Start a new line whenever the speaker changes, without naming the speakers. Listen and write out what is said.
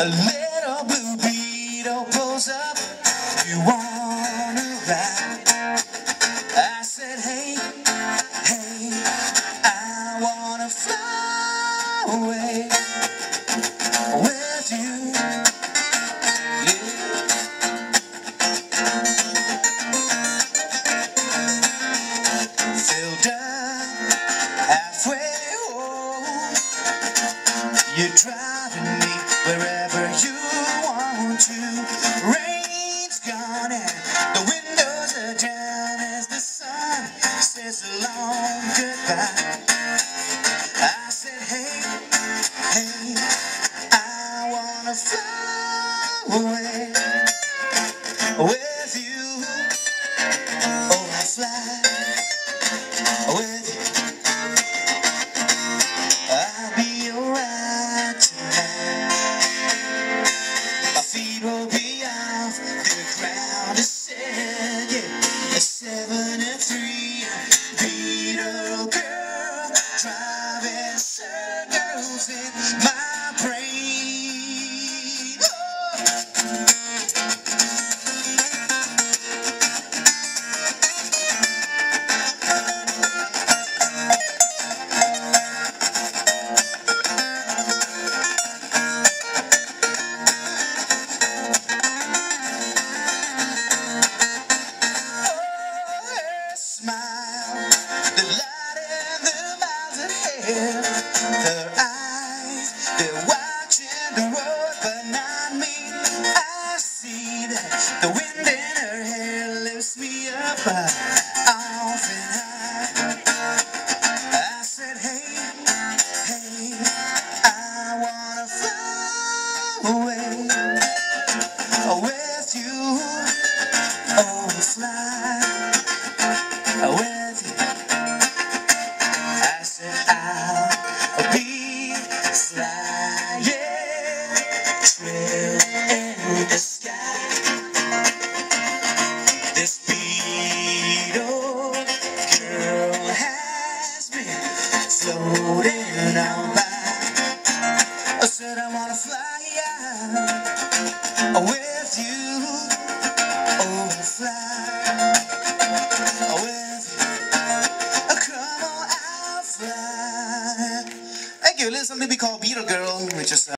A little blue beetle pulls up. You wanna ride? I said, hey, hey, I wanna fly away with you. Yeah. Filled halfway home. You're driving me wherever you want to. Rain's gone and the windows are down as the sun says a long goodbye. I said, hey, hey, I wanna fly away the light and the miles ahead. Eyes, they're watching the road, but not me. I see that the wind in her hair lifts me up off and high. I said, hey, hey, I wanna fly away with you. Oh, fly Slide, in the sky. This girl has floating on by. I said I'm thank you. Little something we call Beetle Girl, which is. Uh,